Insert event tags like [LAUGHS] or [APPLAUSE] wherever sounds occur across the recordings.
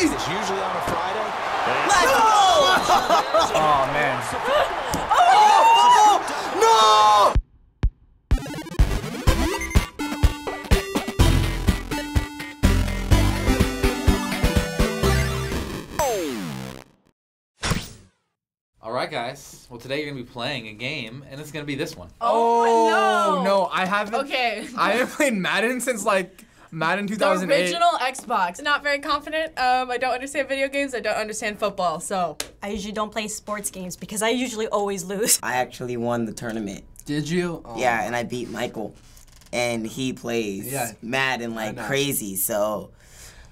Please! It's usually on a Friday. Let's go! [LAUGHS] Oh man. Oh, oh, oh, no! All right, guys. Well, today you're gonna be playing a game, and it's gonna be this one. Oh no. no, I haven't. Okay. I haven't played Madden since like Madden The 2008. original Xbox. Not very confident. Um, I don't understand video games. I don't understand football. So I usually don't play sports games because I usually always lose. I actually won the tournament. Did you? Oh. Yeah, and I beat Michael, and he plays Yeah. Madden like crazy. So,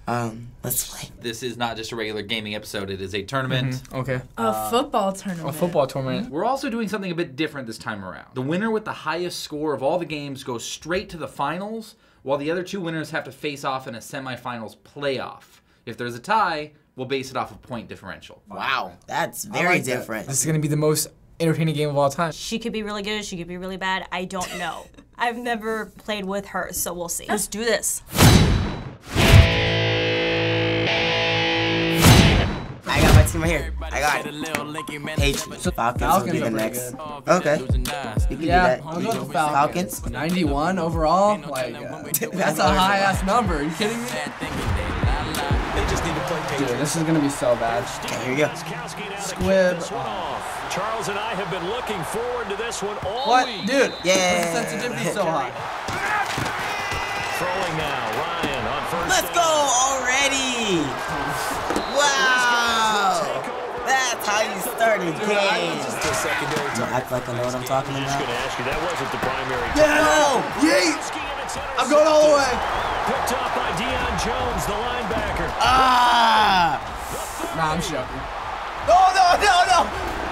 um, let's play. This is not just a regular gaming episode; it is a tournament. Okay. a football tournament. A football tournament. We're also doing something a bit different this time around. The winner with the highest score of all the games goes straight to the finals, while the other two winners have to face off in a semifinals playoff. If there's a tie, we'll base it off of point differential. Wow, that's very like that. different. This is gonna be the most entertaining game of all time. She could be really good, she could be really bad. I don't know. [LAUGHS] I've never played with her, so we'll see. Let's do this. I got my team right here. I got it. Patriots. Falcons, Falcons will be the next. good. Okay. You can Yeah, do I'll that. go with the Falcons. Falcons. 91 overall? Like, uh, [LAUGHS] that's a high ass number. Are you kidding me? They just need to play Dude, this is gonna be so bad. Okay, here you go. Squib. Charles and I have been looking forward to this one all What? week. Dude, Yeah. what's the sensitivity so high? Throwing now, Ryan on first Let's go already. How you start a game. Just a secondary I'm gonna act like I know what I'm talking I'm about. going to ask you, that wasn't the primary. No! Yeet! I'm going all the way. Picked off by Deion Jones, the linebacker. Ah! Nah, I'm joking. No, no, no, no!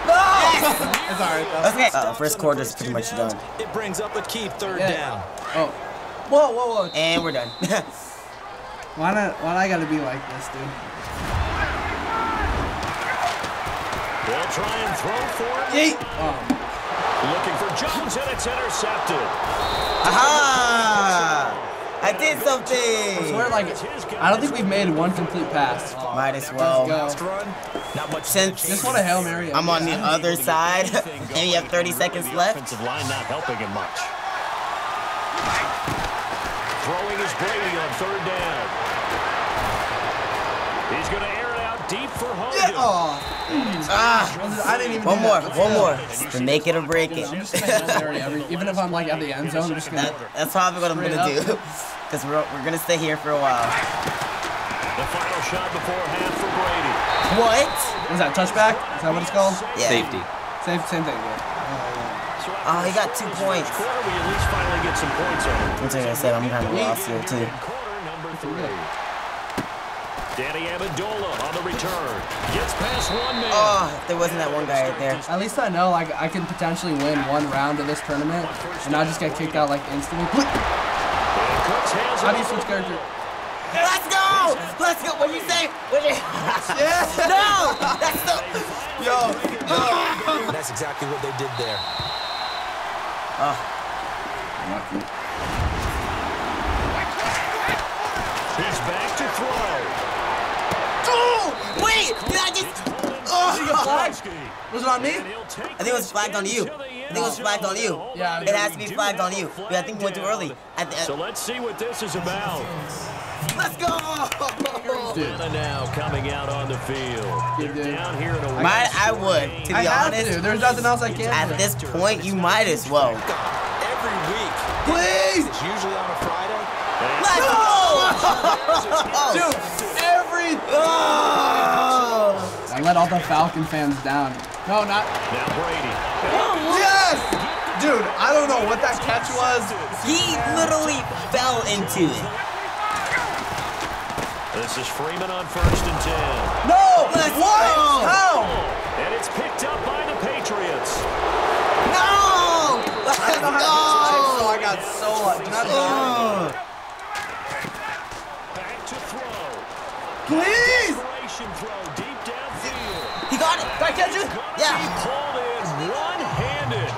No! [LAUGHS] it's alright though. Okay. Uh, first quarter's pretty much done. It brings up a key third Yeah. down. Oh. Whoa, whoa, whoa. And we're done. [LAUGHS] Why not? Why I gotta be like this, dude? They'll try and throw for it. Yeet! Oh. Looking for Jones, and it's intercepted. Aha! I did something. I swear, like, I don't think we've made one complete pass. Might as well. Let's go. Run. Not much. Since Just want a Hail Mary. I'm on the other side, [LAUGHS] and you have 30 seconds left. offensive line not helping him much. Throwing is Brady on third down. He's going to air it out deep for Hogan. Oh, Ah! I didn't even. One more, that. one more. To make it or break it. I'm just gonna Hail Mary every, even if I'm like at the end zone, I'm just gonna. That, that's probably what I'm gonna do. Because [LAUGHS] we're, we're gonna stay here for a while. The final shot before half for Brady. What? What's that? Touchback? Is that what it's called? Yeah. Safety. Same, same thing. Yeah. Oh, he got two points. Quarter, we at least finally get some points on it. I'm gonna say I'm kind of lost here too. Quarter number three. Danny Amendola on the return. Gets past one man. Oh, there wasn't that one guy right there. At least I know like I can potentially win one round of this tournament and not just get kicked out like instantly. And Cooks has How do you switch character? Let's go! Let's go! What'd you say? What'd you... [LAUGHS] Yeah. no! That's the... Yo. That's exactly what they did there. oh He's back to throw. Oh! Wait! Did I just... Oh! Was it on me? I think it was flagged on you. I think it was flagged on you. Yeah. It has to be flagged on you. Yeah, I think you went too early. At the, So let's see what this is about. let's go! Atlanta now coming out on the field. They're down here in a Might, I would, to be I have honest. to. There's nothing else I can At this point, you might as well. Every week. Please! It's usually on a Friday. Let's go! [LAUGHS] [LAUGHS] Oh. Dude, every. Oh! I let all the Falcon fans down. No, not. Now Brady. Yes! Dude, I don't know what that catch was. He literally fell into it. This is Freeman on first and ten. No! Let's what? go! How? And it's picked up by the Patriots. No! Let's I go! I got so lucky. Not Oh. Back to throw. Please! Desperation throw deep downfield. He got it. Did I catch it? Yeah. Pulled in one-handed.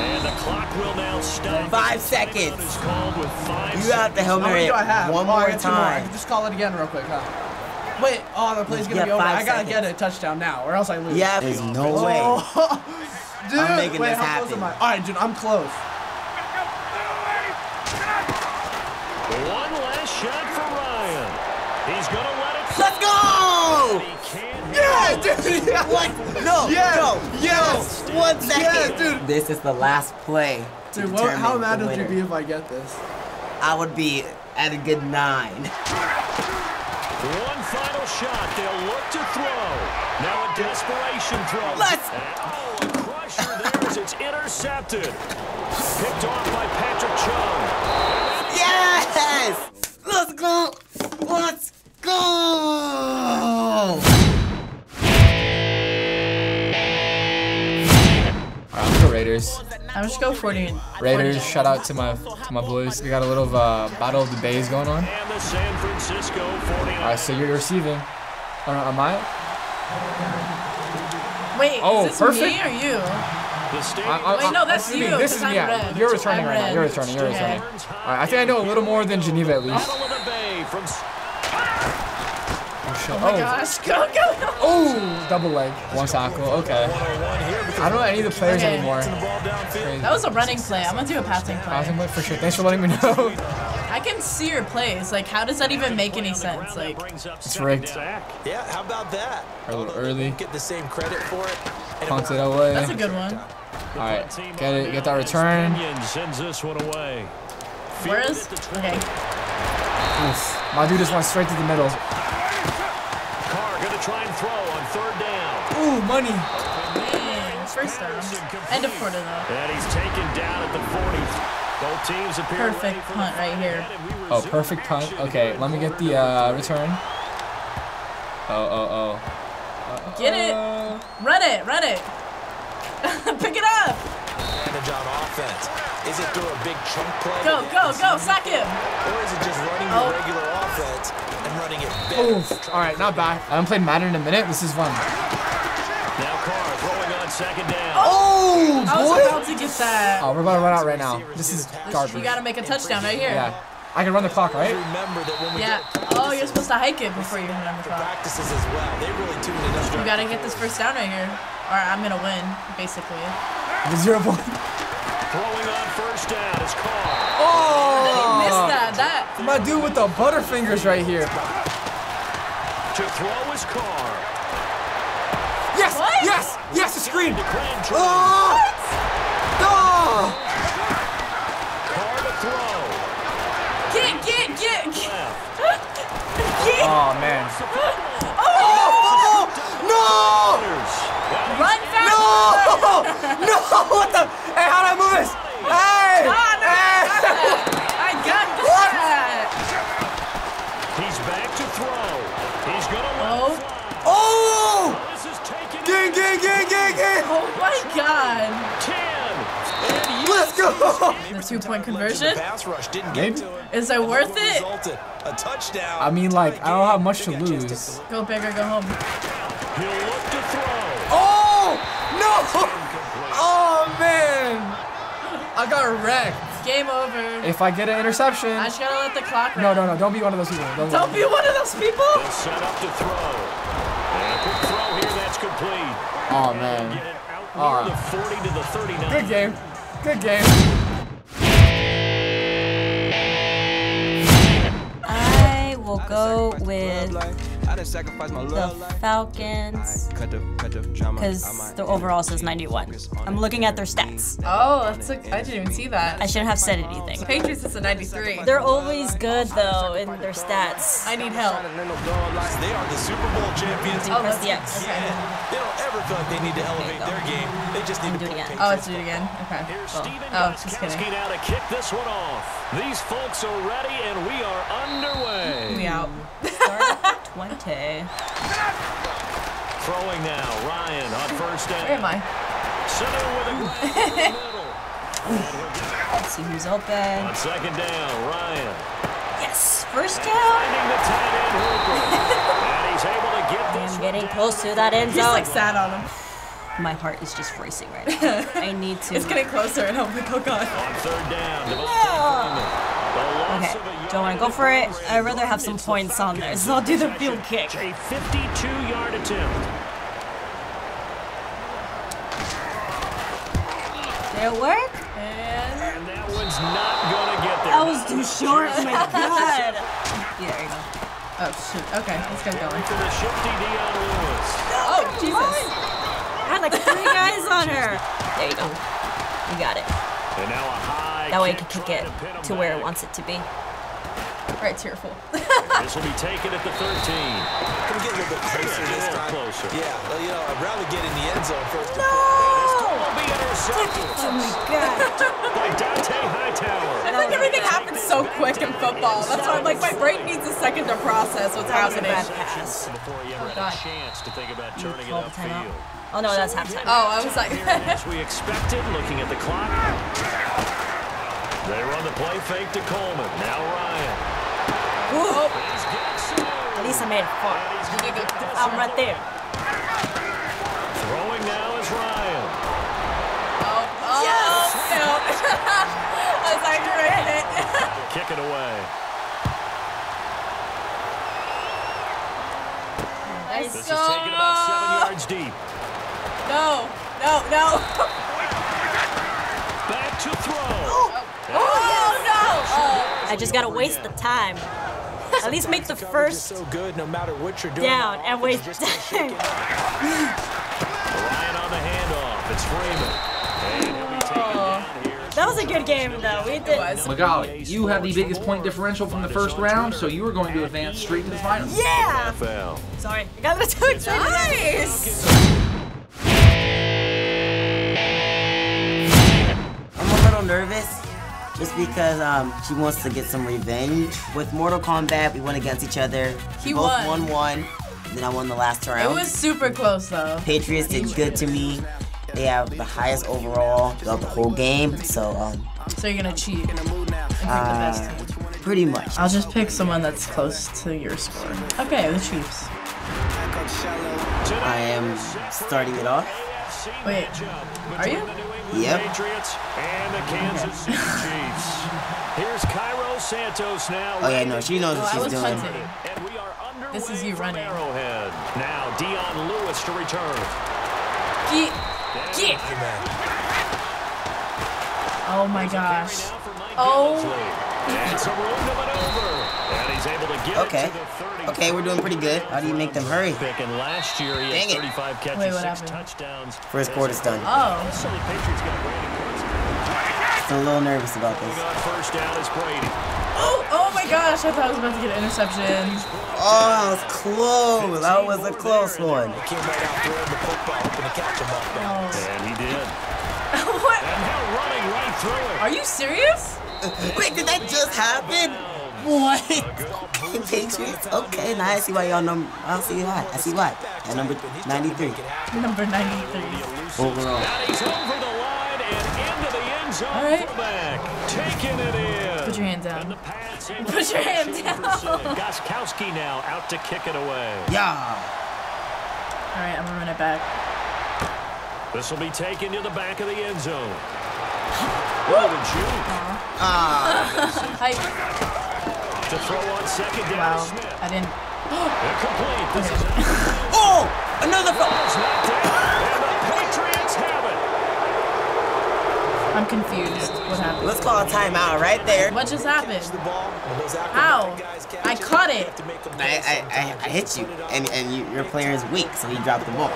And the clock will now stop. Five seconds. is called with five You have to Hail How many Mary do I have? one Oh, more got two more. I time. can just call it again real quick, huh? Wait, oh, the play's You gonna be over. five I gotta seconds. get a touchdown now, or else I lose. Yeah, there's no way. Oh, [LAUGHS] dude, I'm making wait, this how close happen. am I? All right, dude, I'm close. One last shot for Ryan. He's going to let it Let's go! He can't Yeah, dude. [LAUGHS] Yeah. What? No, Yes, no, yes, no. One second. yes, dude. This is the last play. Dude, what, how mad would you be if I get this? I would be at a good nine. One final shot. They'll look to throw. Now a desperation throw. Let's- Oh, a crusher there as it's intercepted. Picked off by Patrick Chung. Yes! Let's go! Let's go! Raiders. I'm just go 40. Raiders, shout out to my to my boys. We got a little uh, battle of the bays going on. And the San Francisco 49ers. Alright, so you're receiving. Oh, no, am I? Wait, Oh, is this perfect. me or you? The stadium I, I, Wait, no, that's this is me. you, This is 'cause me. Yeah, red. you're returning I'm right now. You're returning. You're Okay. returning. Alright, I think I know a little more than Geneva at least. Battle of the Bay from Oh. Oh my Oh, gosh, go, go, go. oh, double leg, one tackle. Okay. I don't know any of the players Okay. anymore. That was a running play. I'm gonna do a passing play. Passing play. play for sure. Thanks for letting me know. I can see your plays. Like, how does that even make any sense? Like, It's rigged. Yeah, how about that? A little Although they early. won't Get the same credit for it. Punt it away. that's a good one. All right, get it, get that return. Sends this one away. Where is? Okay. Oof. My dude just went straight to the middle. Carr going to try and throw on third down. Ooh, money. Dang, first down. End of quarter though. And he's taken down at the 40. Both teams appear Perfect punt right here. we Oh, perfect punt. Okay, let me get the uh, return. Oh, oh, oh. Get it. Run it. Run it. [LAUGHS] Pick it up. advantage on offense. Is it through a big chunk play? Go, go, go. can Sack him. Or is it just running Oh. your regular offense and running it better? Oof. All right, not bad. I haven't played Madden in a minute. This is fun. Now Carr throwing on second down. Oh, I was about to get that. Oh, we're about to run out right now. This is garbage. You gotta make a touchdown right here. Yeah. I can run the clock, right? Remember that when we Yeah. Oh, you're supposed to hike it before you hit on the clock. practices as well, they really tune it up. You gotta get this first down right here. Or I'm gonna win, basically. The zero point. Throwing on first down is Carr. Oh! They Missed that. That. My dude with the butterfingers right here. To throw is Carr. Yes! What? Yes! Yes! A screen! To Oh! Oh! Carr to throw. Get, get, get, get. Left. get. Oh man. Oh! No! Run faster. No! [LAUGHS] No! What the? Hey, how do I move this? Hey! Ah, no, Hey! I got that. He's back to throw. He's going to let Oh. it fly. Oh! This is taken Gang, gang, gang, gang, gang! Oh my god. 10. And Let's go! The two point conversion? pass rush didn't Maybe. get to him. Is it worth it? resulted? A touchdown. I mean, like, I don't have much to They got a chance lose. Go big or go home. he'll look to throw. Oh! No! Oh man! I got wrecked. Game over. If I get an interception. I just gotta let the clock No, run. no, no! Don't be one of those people. Don't, Don't be one of those people. They'll set up to throw. And a quick throw here. That's complete. Oh man. Get it out All near the 40 to the 39. Good game. Good game. I will go with I done sacrificed my the love life. Falcons Cut the, cut drama. because the overall says 91. I'm looking at their stats. Oh, that's a, I didn't even see that. I shouldn't have said anything. Patriots is a 93. They're always good though in their stats. I need help. They are the Super Bowl champions. Oh, Press that's the X. Okay. They don't ever feel like they need to elevate go. their game. They just need to oh, do it again. Oh, let's do it again. Okay. Cool. Oh, just kidding. now to kick this one off. These folks are ready and we are underway. We out. Start at 20. Throwing now, Ryan on first down. Where am I? Center with a [LAUGHS] grab in the middle. Let's see who's open. On second down, Ryan Yes, first down. finding the tight end Hooper. [LAUGHS] and he's able to get this I'm one getting down. close to that end He's like sat on him. My heart is just racing right [LAUGHS] now. I need to. It's getting closer and I'm like, oh god. On third down, Devonta No. Freeman. The long Okay, don't want to go for it. I'd rather have some points on there, so I'll do the field kick. A 52-yard attempt. Did it work? And And that one's not going to get there. That was too short. Oh my [LAUGHS] god. yeah, there you go. Oh shoot. Okay, let's get going. To the shifty Dion Lewis. Oh Jesus. I had like three guys on her. There you go. You got it. And now a high That way you can kick it to where it wants it to be. Right, tearful. [LAUGHS] This will be taken at the 13. Can we get a little bit closer this Yeah, time? closer. Yeah, well, you know, I'd rather get in the end zone first. and Will be intercepted Oh my god. [LAUGHS] by Dont'a Hightower. I feel like everything happens so quick in football. That's why I'm like my brain needs a second to process what's That was a happening. bad pass. Before he ever oh had God. a chance to think about turning it Call the timeout. upfield. Oh no, that's halftime. Oh, I was like, As we expected, looking at the clock. They run the play fake to Coleman. Now Ryan. Woo. He's got some. At least I made it far. And he's gonna get this I'm right there. Throwing now is Ryan. oh, oh no. [LAUGHS] I was like, right it. [LAUGHS] Kick it away. Nice This is taken about seven yards deep. No, no, no. Back to throw. Oh no. Oh. I just gotta waste the time. At least make the Coverage is first so good no matter what you're doing. down and wait. just [LAUGHS] can't shake time. it. Ryan on the handoff. It's Freeman. And he'll be taken oh. down here. That was a good game though. We did. was. Magaly, you have the biggest point differential from the first round, so you are going to advance straight to the finals. Yeah. NFL. Sorry, I got a little too excited. Nice. I'm a little nervous just because um, she wants to get some revenge. With Mortal Kombat, we went against each other. He Both won. won one. Then I won the last round. It was super close though. Patriots did good to me. They have the highest overall throughout the whole game. So, um, So you're gonna cheat and pick the uh, pretty much. I'll just pick someone that's close to your score. Okay, the Chiefs. I am starting it off. Wait, are you? Yep. Patriots and the Kansas City [LAUGHS] Chiefs. Here's Cairo Santos now. Oh yeah, no, she knows Oh, what she's doing. And we are underway This is you running. Arrowhead. Now Dion Lewis to return. Get, get. Oh my gosh. Now for Mike Oh. Gillislee. And some room to maneuver. And he's able to get Okay. it to the Okay, we're doing pretty good. How do you make them hurry? And last year he Dang had it. 35 catches, Wait, what six happened? touchdowns. First quarter's done. Oh. So the Patriots got Brandin Cooks. Still a little nervous about this. On first down is Brady. Oh, oh my gosh, I thought I was about to get an interception. Oh, that was close. That was a close one. Came right out throwing the football, hoping to catch him off balance. And he did. [LAUGHS] what? And now running right through it. Are you serious? [LAUGHS] Wait, did that just happen? What? [LAUGHS] Patriots? Okay, now I see why y'all number. I see why. I see why. At number 93 Number 93. overall. And he's over the line and into the end zone All right. Taking it in. Put your hands down. Put your hand down. Gostkowski now out to kick it away. Yeah. All right, I'm gonna run it back. This will be taken to the back of the end zone. What a juke. Ah. [LAUGHS] Hype. To throw on second down Wow. Smith. I didn't. Incomplete. This is Oh, another. Fo- Ball's knocked down, and the Patriots have it. I'm confused. What happened? Let's call a timeout right there. What just happened? The ball, and those How? guys I caught it. have to make them I, I, I, I hit you, and, and you, your player is weak, so he dropped the ball.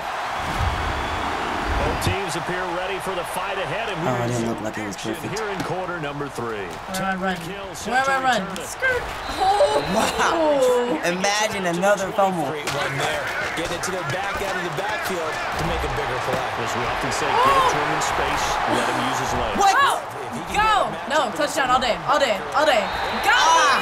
Both teams appear ready for the fight ahead, and Oh, it we're didn't look like it was perfect. here in quarter number three. Where am I run? Kill, Where I run? return. Skirt. Oh. Wow. Imagine another fumble. Great there. Getting it to the back out of the backfield to make a bigger play. As we often say, oh! get it to him in space, let him use his legs. What? Go! Go! No, touchdown all day, all day, all day. Go! Ah!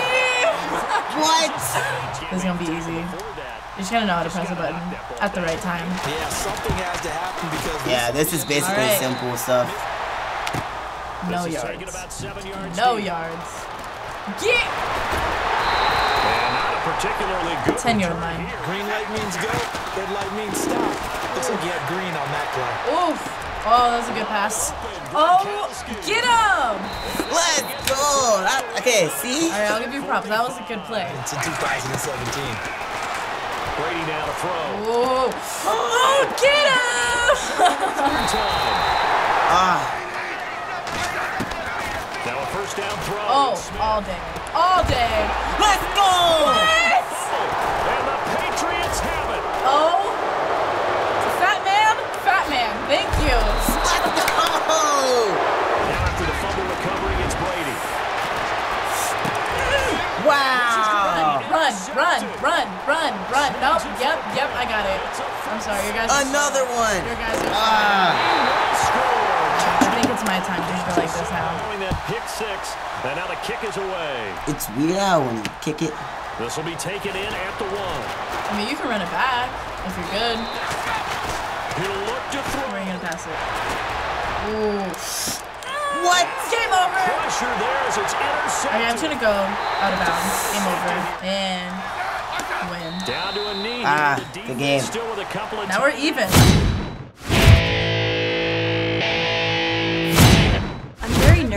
What? [LAUGHS] This is gonna be easy. You just gotta know how to press a button at the right time. Yeah, something has to happen because Yeah, this is basically Alright. simple stuff. No This yards. about seven yards No yards. Get! And not a particularly good 10 yard line. green light means go, red light means stop. Looks like you had green on that play. Oof. Oh, that was a good pass. Oh, get him! Let's go. That- okay, see? All right, I'll give you props. That was a good play. To 2017. Brady now to throw. Oh, oh get him! Time. Ah, Now a first down throw. oh, Smith. all day, all day. let's go. What? And the Patriots have it. Oh, fat man, fat man. Thank you. Run, run, run, run, run. Nope. Yep, yep. I got it. I'm sorry, you guys. Another one. You guys. Are, Ah. I think it's my time to go like this now. Following that pick six, and now the kick is away. It's weird how when you kick it. This will be taken in at the one. I mean, you can run it back if you're good. He'll look to throw. Where are you gonna pass it? Ooh. What? Game over. Pressure there as it's intercepted. Okay, I'm just gonna go out of bounds. Game over. And win. Down to a knee. Ah, The good game. Still with a couple of Now we're even.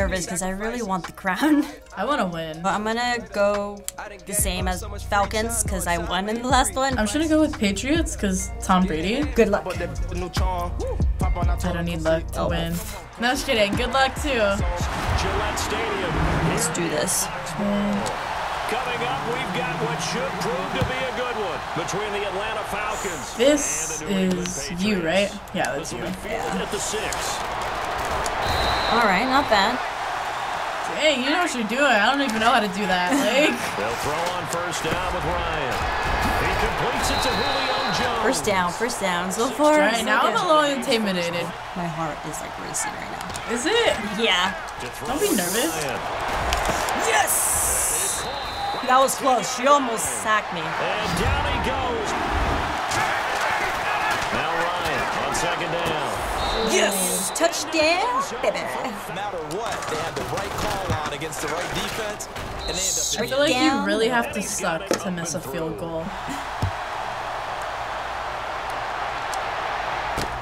Nervous because I really want the crown. I want to win. But I'm gonna go the same as Falcons because I won in the last one. I'm just gonna go with Patriots because Tom Brady. Good luck. I don't need luck to oh. win. No, just kidding. Good luck too. Let's do this. Hmm. Coming up, we've got what should prove to be a good one between the Atlanta Falcons. This and the New is Patriots. you, right? Yeah, that's you. be fielded at the six. All right, not bad. Dang, you know what you're doing. I don't even know how to do that. Like, [LAUGHS] They'll throw on first down with Ryan. He completes it to Julio Jones. First down, first down. So far, right now I'm a little intimidated. My heart is like racing right now. Is it? Yeah. Don't be nervous. Yes. That was close. She almost sacked me. And down he goes. Now Ryan on second down. Yes. Touchdown, baby. No matter what, they had the right call on against the right defense, and they end up I feel like you really have to suck to miss a field goal.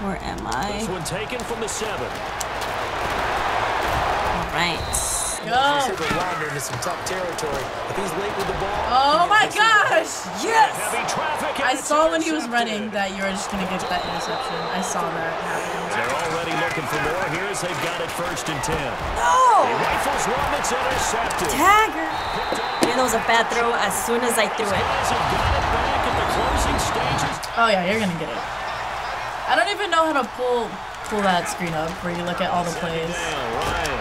Where am I? This one taken from the seven. All right. Go! receiver wander into some tough territory. If he's late with the ball, Oh my gosh! Yes. Heavy traffic. and I saw when he was running that you were just gonna get that interception. I saw that happen. They're already looking for more. Here's they've got it first and ten. He No. rifles one that's intercepted. Tagger. Even though it was a bad throw, as soon as I threw it. Guys have got it back at the closing stages. Oh yeah, you're gonna get it. I don't even know how to pull pull that screen up where you look at all the plays. Down, Ryan.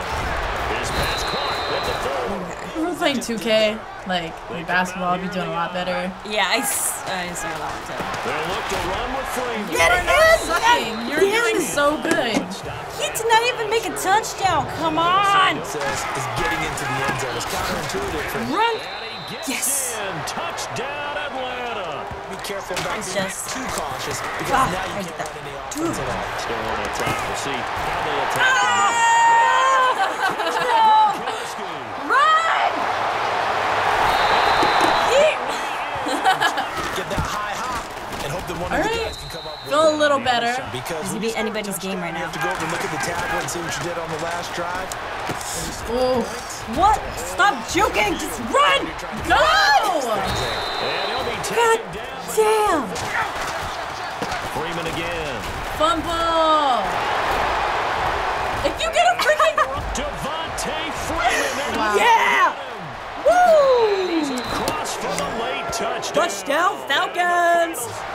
His pass caught at the third. If we were playing 2K, like like basketball, I'd be doing a lot better. Yeah, I, s- I saw that one too. They'll look to run with Freeman. Get it You're in! sucking. You're Damn doing so good. He did not even make a touchdown. Come on. it says is getting into the end zone. It's counterintuitive for him. Run. And Yes. in. Touchdown, Atlanta. Be careful not It's just- too cautious because Ah, now I you get can't that. run any offense at all. Still on attack. We'll see how they attack. Ah! Kowski. Run! Get that high hop and hope that one of the Alright. guys can come up with Feel a it. little better. Because Does he when beat you score a anybody's game right touchdown, You now? have to go over and look at the tablet and see what you did on the last drive. Ooh. What? Stop joking. Just run. Go! God down. damn. Freeman again. Fumble! If you get a freaking Devonta Freeman. Wow. Yeah. Woo! Cross for the late touchdown. Touchdown Falcons!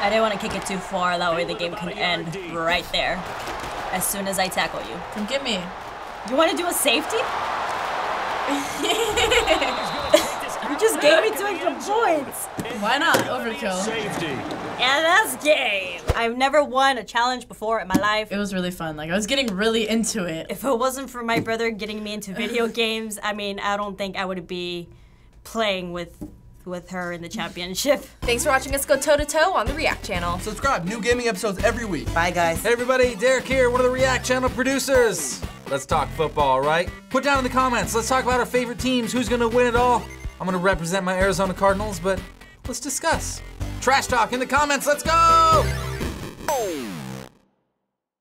I didn't want to kick it too far, that way the game can end right there. As soon as I tackle you. come get me. You want to do a safety? [LAUGHS] you just gave me two extra points. Why not? Overkill. Safety. And that's game. I've never won a challenge before in my life. It was really fun. Like I was getting really into it. If it wasn't for my brother getting me into video [LAUGHS] games, I mean, I don't think I would be playing with with her in the championship. [LAUGHS] Thanks for watching us go toe to toe on the React channel. Subscribe. New gaming episodes every week. Bye, guys. Hey everybody, Derek here, one of the React Channel producers. Let's talk football, right? Put down in the comments. Let's talk about our favorite teams. Who's gonna win it all? I'm gonna represent my Arizona Cardinals, but let's discuss. Trash talk in the comments. Let's go!